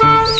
Bye.